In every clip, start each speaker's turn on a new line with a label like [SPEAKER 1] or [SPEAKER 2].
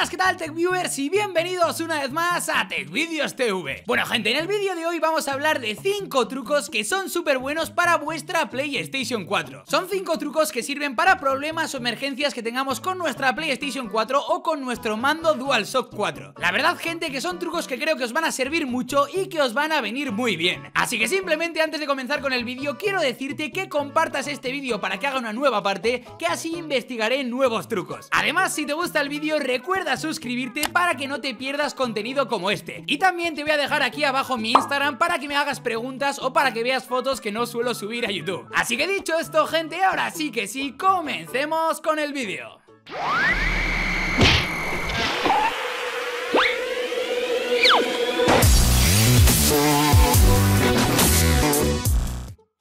[SPEAKER 1] buenas, ¿qué tal Tech Viewers? Y bienvenidos una vez más a Tech Videos TV Bueno gente, en el vídeo de hoy vamos a hablar de 5 trucos que son súper buenos para vuestra PlayStation 4 Son 5 trucos que sirven para problemas o emergencias que tengamos con nuestra PlayStation 4 o con nuestro mando DualShock 4 La verdad gente que son trucos que creo que os van a servir mucho y que os van a venir muy bien. Así que simplemente antes de comenzar con el vídeo quiero decirte que compartas este vídeo para que haga una nueva parte Que así investigaré nuevos trucos. Además si te gusta el vídeo recuerda suscribirte para que no te pierdas contenido como este. Y también te voy a dejar aquí abajo mi Instagram para que me hagas preguntas o para que veas fotos que no suelo subir a YouTube. Así que dicho esto gente, ahora sí que sí, comencemos con el vídeo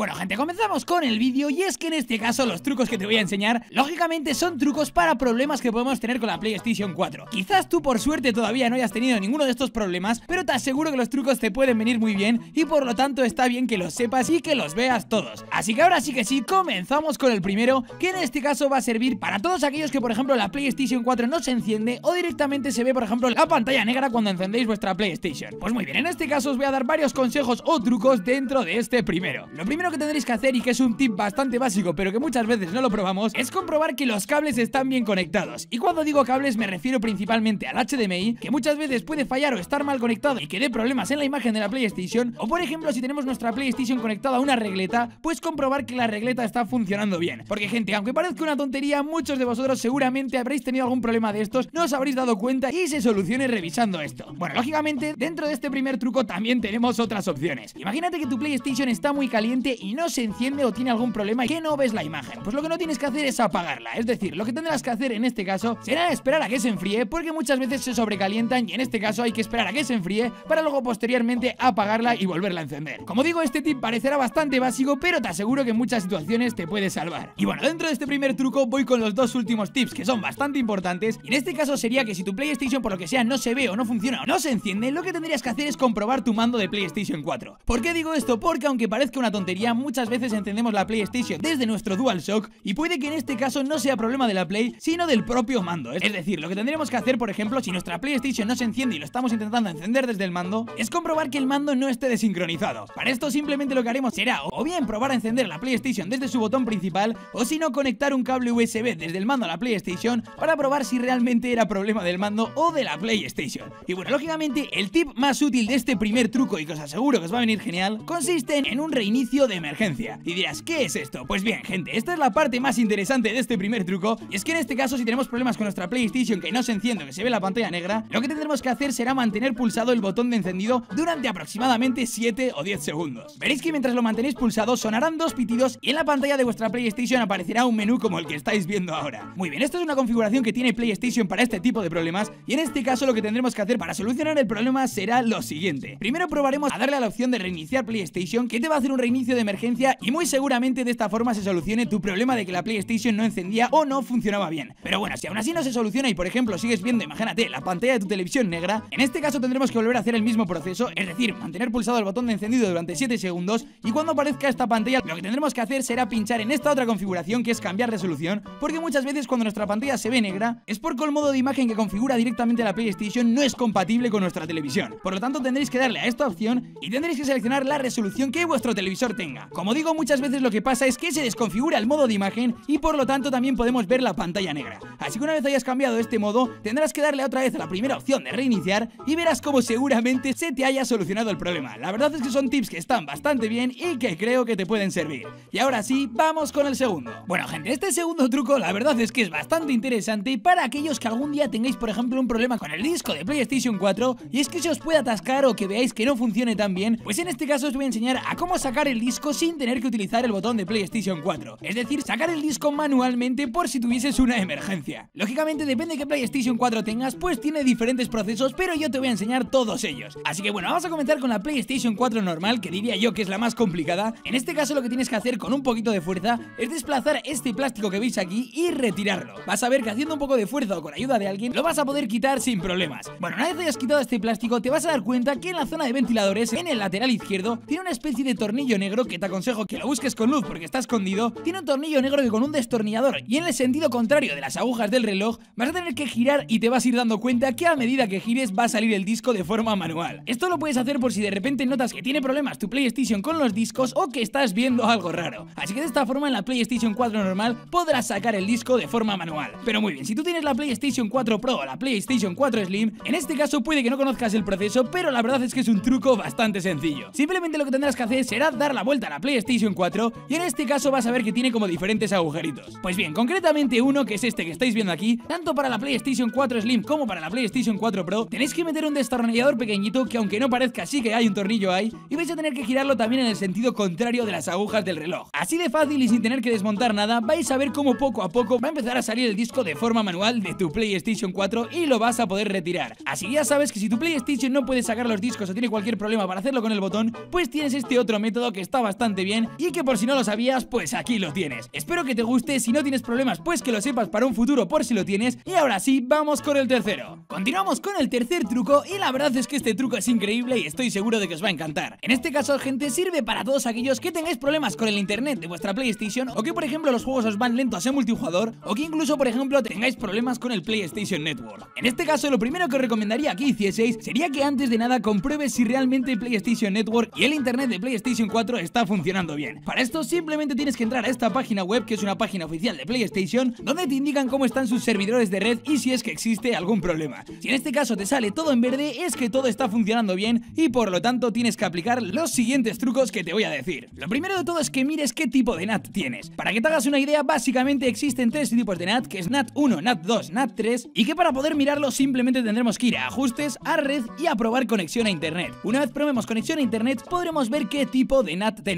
[SPEAKER 1] Bueno gente, comenzamos con el vídeo y es que en este caso los trucos que te voy a enseñar Lógicamente son trucos para problemas que podemos tener con la PlayStation 4 Quizás tú por suerte todavía no hayas tenido ninguno de estos problemas Pero te aseguro que los trucos te pueden venir muy bien Y por lo tanto está bien que los sepas y que los veas todos. Así que ahora sí que sí, comenzamos con el primero Que en este caso va a servir para todos aquellos que por ejemplo la PlayStation 4 no se enciende O directamente se ve por ejemplo la pantalla negra cuando encendéis vuestra PlayStation. Pues muy bien, en este caso os voy a dar varios consejos o trucos dentro de este primero. Lo primero que tendréis que hacer y que es un tip bastante básico pero que muchas veces no lo probamos es comprobar que los cables están bien conectados. Y cuando digo cables me refiero principalmente al HDMI que muchas veces puede fallar o estar mal conectado y que dé problemas en la imagen de la PlayStation. O por ejemplo si tenemos nuestra PlayStation conectada a una regleta pues comprobar que la regleta está funcionando bien. Porque gente aunque parezca una tontería muchos de vosotros seguramente habréis tenido algún problema de estos no os habréis dado cuenta y se solucione revisando esto. Bueno lógicamente dentro de este primer truco también tenemos otras opciones. Imagínate que tu PlayStation está muy caliente y no se enciende o tiene algún problema y que no ves la imagen. Pues lo que no tienes que hacer es apagarla. Es decir, lo que tendrás que hacer en este caso será esperar a que se enfríe porque muchas veces se sobrecalientan y en este caso hay que esperar a que se enfríe para luego posteriormente apagarla y volverla a encender. Como digo, este tip parecerá bastante básico, pero te aseguro que en muchas situaciones te puede salvar. Y bueno, dentro de este primer truco voy con los dos últimos tips que son bastante importantes y en este caso sería que si tu PlayStation por lo que sea no se ve o no funciona o no se enciende, lo que tendrías que hacer es comprobar tu mando de PlayStation 4. ¿Por qué digo esto? Porque aunque parezca una tontería, muchas veces encendemos la PlayStation desde nuestro DualShock y puede que en este caso no sea problema de la Play, sino del propio mando. Es decir, lo que tendríamos que hacer, por ejemplo, si nuestra PlayStation no se enciende y lo estamos intentando encender desde el mando, es comprobar que el mando no esté desincronizado. Para esto simplemente lo que haremos será o bien probar a encender la PlayStation desde su botón principal o si no conectar un cable USB desde el mando a la PlayStation para probar si realmente era problema del mando o de la PlayStation. Y bueno, lógicamente el tip más útil de este primer truco y que os aseguro que os va a venir genial consiste en un reinicio de emergencia. Y dirás, ¿qué es esto? Pues bien, gente, esta es la parte más interesante de este primer truco Y es que en este caso si tenemos problemas con nuestra PlayStation que no se enciende, que se ve la pantalla negra Lo que tendremos que hacer será mantener pulsado el botón de encendido durante aproximadamente 7 o 10 segundos Veréis que mientras lo mantenéis pulsado sonarán dos pitidos y en la pantalla de vuestra PlayStation aparecerá un menú como el que estáis viendo ahora Muy bien, esto es una configuración que tiene PlayStation para este tipo de problemas Y en este caso lo que tendremos que hacer para solucionar el problema será lo siguiente Primero probaremos a darle a la opción de reiniciar PlayStation que te va a hacer un reinicio de emergencia y muy seguramente de esta forma se solucione tu problema de que la PlayStation no encendía o no funcionaba bien. Pero bueno, si aún así no se soluciona y por ejemplo sigues viendo, imagínate, la pantalla de tu televisión negra, en este caso tendremos que volver a hacer el mismo proceso, es decir, mantener pulsado el botón de encendido durante 7 segundos y cuando aparezca esta pantalla lo que tendremos que hacer será pinchar en esta otra configuración que es cambiar resolución, porque muchas veces cuando nuestra pantalla se ve negra es porque el modo de imagen que configura directamente la PlayStation no es compatible con nuestra televisión. Por lo tanto tendréis que darle a esta opción y tendréis que seleccionar la resolución que vuestro televisor tenga. Como digo, muchas veces lo que pasa es que se desconfigura el modo de imagen y por lo tanto también podemos ver la pantalla negra. Así que una vez hayas cambiado este modo, tendrás que darle otra vez a la primera opción de reiniciar y verás como seguramente se te haya solucionado el problema. La verdad es que son tips que están bastante bien y que creo que te pueden servir. Y ahora sí, vamos con el segundo. Bueno gente, este segundo truco la verdad es que es bastante interesante para aquellos que algún día tengáis por ejemplo un problema con el disco de PlayStation 4 y es que se os puede atascar o que veáis que no funcione tan bien, pues en este caso os voy a enseñar a cómo sacar el disco sin tener que utilizar el botón de PlayStation 4. Es decir, sacar el disco manualmente por si tuvieses una emergencia. Lógicamente depende de qué PlayStation 4 tengas, pues tiene diferentes procesos, pero yo te voy a enseñar todos ellos. Así que bueno, vamos a comenzar con la PlayStation 4 normal, que diría yo que es la más complicada. En este caso lo que tienes que hacer con un poquito de fuerza es desplazar este plástico que veis aquí y retirarlo. Vas a ver que haciendo un poco de fuerza o con ayuda de alguien lo vas a poder quitar sin problemas. Bueno, una vez hayas quitado este plástico te vas a dar cuenta que en la zona de ventiladores, en el lateral izquierdo, tiene una especie de tornillo negro que te aconsejo que lo busques con luz porque está escondido, tiene un tornillo negro que con un destornillador y en el sentido contrario de las agujas del reloj vas a tener que girar y te vas a ir dando cuenta que a medida que gires va a salir el disco de forma manual. Esto lo puedes hacer por si de repente notas que tiene problemas tu PlayStation con los discos o que estás viendo algo raro. Así que de esta forma en la PlayStation 4 normal podrás sacar el disco de forma manual. Pero muy bien, si tú tienes la PlayStation 4 Pro o la PlayStation 4 Slim, en este caso puede que no conozcas el proceso, pero la verdad es que es un truco bastante sencillo. Simplemente lo que tendrás que hacer será dar la vuelta a la PlayStation 4 y en este caso vas a ver que tiene como diferentes agujeritos. Pues bien, concretamente uno que es este que estáis viendo aquí, tanto para la PlayStation 4 Slim como para la PlayStation 4 Pro, tenéis que meter un destornillador pequeñito que aunque no parezca así que hay un tornillo ahí, y vais a tener que girarlo también en el sentido contrario de las agujas del reloj. Así de fácil y sin tener que desmontar nada, vais a ver cómo poco a poco va a empezar a salir el disco de forma manual de tu PlayStation 4 y lo vas a poder retirar. Así ya sabes que si tu PlayStation no puede sacar los discos o tiene cualquier problema para hacerlo con el botón, pues tienes este otro método que está bastante bien y que por si no lo sabías, pues aquí lo tienes. Espero que te guste, si no tienes problemas, pues que lo sepas para un futuro por si lo tienes. Y ahora sí, vamos con el tercero. Continuamos con el tercer truco y la verdad es que este truco es increíble y estoy seguro de que os va a encantar. En este caso, gente, sirve para todos aquellos que tengáis problemas con el internet de vuestra PlayStation o que por ejemplo los juegos os van lentos en multijugador o que incluso por ejemplo tengáis problemas con el PlayStation Network. En este caso, lo primero que os recomendaría que hicieseis sería que antes de nada compruebes si realmente PlayStation Network y el internet de PlayStation 4 funcionando bien. Para esto simplemente tienes que entrar a esta página web que es una página oficial de PlayStation donde te indican cómo están sus servidores de red y si es que existe algún problema. Si en este caso te sale todo en verde es que todo está funcionando bien y por lo tanto tienes que aplicar los siguientes trucos que te voy a decir. Lo primero de todo es que mires qué tipo de NAT tienes. Para que te hagas una idea, básicamente existen tres tipos de NAT, que es NAT 1, NAT 2, NAT 3, y que para poder mirarlo simplemente tendremos que ir a ajustes, a red y a probar conexión a internet. Una vez probemos conexión a internet, podremos ver qué tipo de NAT tenemos.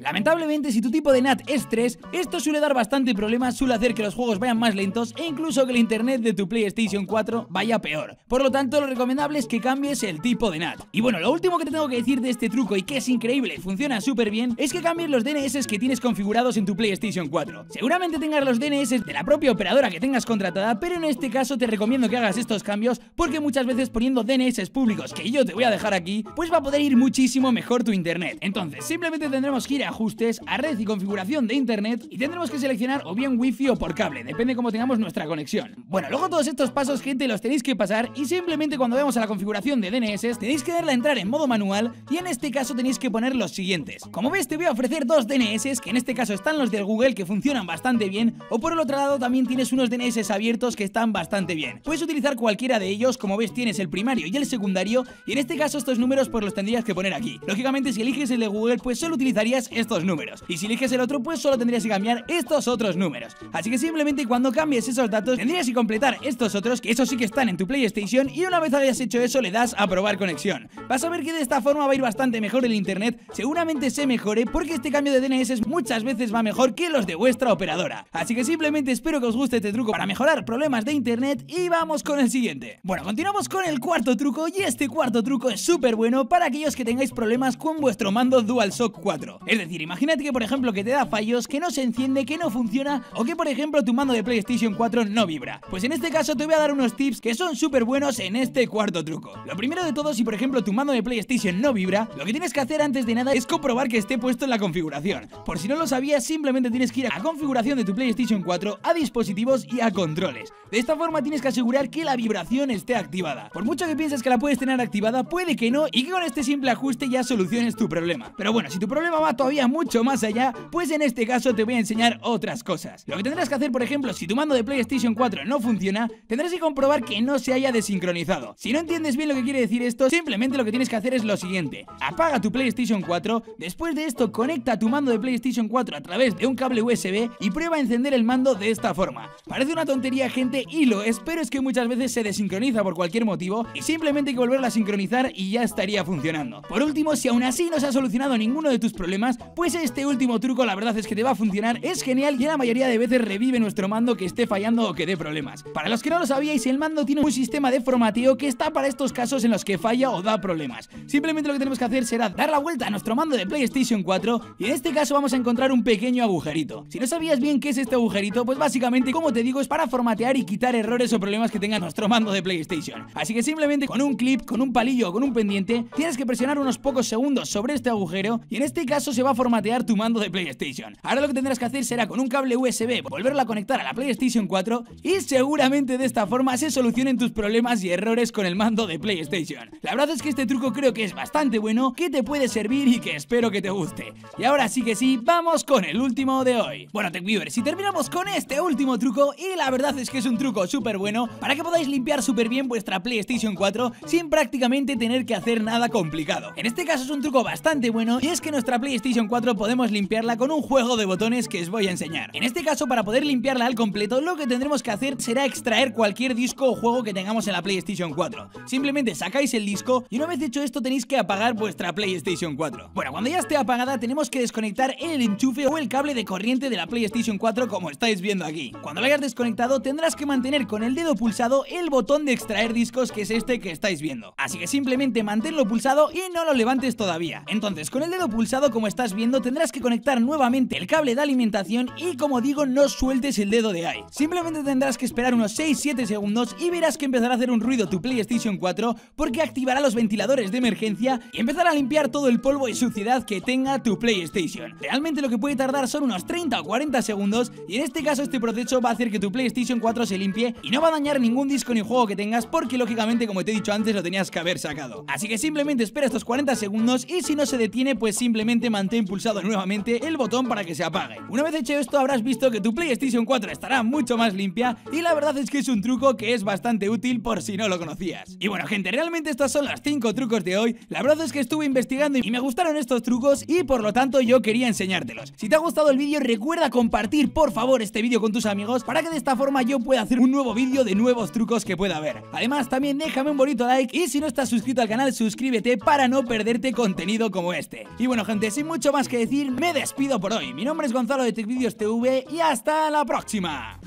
[SPEAKER 1] Lamentablemente, si tu tipo de NAT es 3, esto suele dar bastante problemas, suele hacer que los juegos vayan más lentos e incluso que el internet de tu PlayStation 4 vaya peor. Por lo tanto, lo recomendable es que cambies el tipo de NAT. Y bueno, lo último que te tengo que decir de este truco y que es increíble y funciona súper bien, es que cambies los DNS que tienes configurados en tu PlayStation 4. Seguramente tengas los DNS de la propia operadora que tengas contratada, pero en este caso te recomiendo que hagas estos cambios porque muchas veces poniendo DNS públicos que yo te voy a dejar aquí, pues va a poder ir muchísimo mejor tu internet. Entonces, simplemente tendremos que ir a ajustes, a red y configuración de internet y tendremos que seleccionar o bien wifi o por cable, depende cómo tengamos nuestra conexión. Bueno, luego todos estos pasos, gente, los tenéis que pasar y simplemente cuando vayamos a la configuración de DNS tenéis que darle a entrar en modo manual y en este caso tenéis que poner los siguientes. Como ves, te voy a ofrecer dos DNS, que en este caso están los del Google que funcionan bastante bien, o por el otro lado también tienes unos DNS abiertos que están bastante bien. Puedes utilizar cualquiera de ellos, como ves tienes el primario y el secundario, y en este caso estos números pues los tendrías que poner aquí. Lógicamente si eliges el de Google pues solo utilizarías estos números, y si eliges el otro pues solo tendrías que cambiar estos otros números. Así que simplemente cuando cambies esos datos tendrías que completar estos otros, que esos sí que están en tu PlayStation, y una vez hayas hecho eso le das a probar conexión. Vas a ver que de esta forma va a ir bastante mejor el internet, seguramente se mejore porque este cambio de DNS muchas veces va mejor que los de vuestra operadora. Así que simplemente espero que os guste este truco para mejorar problemas de internet y vamos con el siguiente. Bueno, continuamos con el cuarto truco y este cuarto truco es súper bueno para aquellos que tengáis problemas con vuestro mando DualShock 4. Es decir, imagínate que por ejemplo que te da fallos, que no se enciende, que no funciona o que por ejemplo tu mando de PlayStation 4 no vibra. Pues en este caso te voy a dar unos tips que son súper buenos en este cuarto truco. Lo primero de todo, si por ejemplo tu mando de PlayStation no vibra, lo que tienes que hacer antes de nada es comprobar que esté puesto en la configuración. Por si no lo sabías, simplemente tienes que ir a configuración de tu PlayStation 4, a dispositivos y a controles. De esta forma tienes que asegurar que la vibración esté activada. Por mucho que pienses que la puedes tener activada, puede que no y que con este simple ajuste ya soluciones tu problema. Pero bueno, si tu problema va todavía mucho más allá, pues en este caso te voy a enseñar otras cosas. Lo que tendrás que hacer, por ejemplo, si tu mando de PlayStation 4 no funciona, tendrás que comprobar que no se haya desincronizado. Si no entiendes bien lo que quiere decir esto, simplemente lo que tienes que hacer es lo siguiente. Apaga tu PlayStation 4, después de esto conecta tu mando de PlayStation 4 a través de un cable USB y prueba a encender el mando de esta forma. Parece una tontería gente y lo es, pero es que muchas veces se desincroniza por cualquier motivo y simplemente hay que volverla a sincronizar y ya estaría funcionando. Por último, si aún así no se ha solucionado ninguno de tus problemas, pues este último truco la verdad es que te va a funcionar, es genial y la mayoría de veces revive nuestro mando que esté fallando o que dé problemas. Para los que no lo sabíais, el mando tiene un sistema de formateo que está para estos casos en los que falla o da problemas. Simplemente lo que tenemos que hacer será dar la vuelta a nuestro mando de PlayStation 4 y en este caso vamos a encontrar un pequeño agujerito. Si no sabías bien qué es este agujerito, pues básicamente, como te digo, es para formatear y quitar errores o problemas que tenga nuestro mando de PlayStation. Así que simplemente con un clip, con un palillo o con un pendiente, tienes que presionar unos pocos segundos sobre este agujero y en este este caso se va a formatear tu mando de PlayStation. Ahora lo que tendrás que hacer será con un cable USB volverlo a conectar a la PlayStation 4 y seguramente de esta forma se solucionen tus problemas y errores con el mando de PlayStation. La verdad es que este truco creo que es bastante bueno, que te puede servir y que espero que te guste. Y ahora sí que sí, vamos con el último de hoy. Bueno, TechViewers, si terminamos con este último truco, y la verdad es que es un truco súper bueno para que podáis limpiar súper bien vuestra PlayStation 4 sin prácticamente tener que hacer nada complicado. En este caso es un truco bastante bueno y es que nuestra PlayStation 4 podemos limpiarla con un juego de botones que os voy a enseñar. En este caso, para poder limpiarla al completo, lo que tendremos que hacer será extraer cualquier disco o juego que tengamos en la PlayStation 4. Simplemente sacáis el disco y una vez hecho esto tenéis que apagar vuestra PlayStation 4. Bueno, cuando ya esté apagada tenemos que desconectar el enchufe o el cable de corriente de la PlayStation 4 como estáis viendo aquí. Cuando lo hayas desconectado tendrás que mantener con el dedo pulsado el botón de extraer discos que es este que estáis viendo. Así que simplemente manténlo pulsado y no lo levantes todavía. Entonces con el dedo pulsado como estás viendo tendrás que conectar nuevamente el cable de alimentación y como digo no sueltes el dedo de ahí. Simplemente tendrás que esperar unos 6-7 segundos y verás que empezará a hacer un ruido tu PlayStation 4 porque activará los ventiladores de emergencia y empezará a limpiar todo el polvo y suciedad que tenga tu PlayStation. Realmente lo que puede tardar son unos 30 o 40 segundos y en este caso este proceso va a hacer que tu PlayStation 4 se limpie y no va a dañar ningún disco ni juego que tengas porque lógicamente como te he dicho antes lo tenías que haber sacado. Así que simplemente espera estos 40 segundos y si no se detiene pues simplemente mantén pulsado nuevamente el botón para que se apague. Una vez hecho esto habrás visto que tu PlayStation 4 estará mucho más limpia y la verdad es que es un truco que es bastante útil por si no lo conocías. Y bueno gente, realmente estos son los 5 trucos de hoy. La verdad es que estuve investigando y me gustaron estos trucos y por lo tanto yo quería enseñártelos. Si te ha gustado el vídeo recuerda compartir por favor este vídeo con tus amigos para que de esta forma yo pueda hacer un nuevo vídeo de nuevos trucos que pueda haber. Además también déjame un bonito like y si no estás suscrito al canal suscríbete para no perderte contenido como este. Y bueno sin mucho más que decir, me despido por hoy. Mi nombre es Gonzalo de TechVideos TV y hasta la próxima.